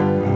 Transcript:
Amen.